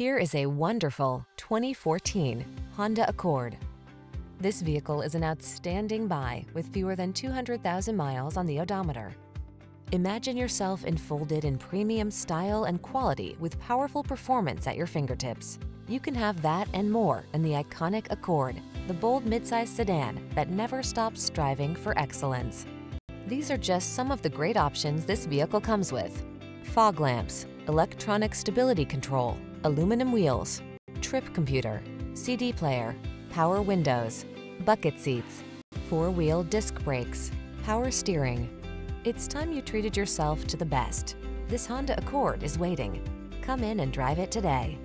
Here is a wonderful 2014 Honda Accord. This vehicle is an outstanding buy with fewer than 200,000 miles on the odometer. Imagine yourself enfolded in premium style and quality with powerful performance at your fingertips. You can have that and more in the iconic Accord, the bold midsize sedan that never stops striving for excellence. These are just some of the great options this vehicle comes with. Fog lamps, electronic stability control, aluminum wheels, trip computer, CD player, power windows, bucket seats, four-wheel disc brakes, power steering. It's time you treated yourself to the best. This Honda Accord is waiting. Come in and drive it today.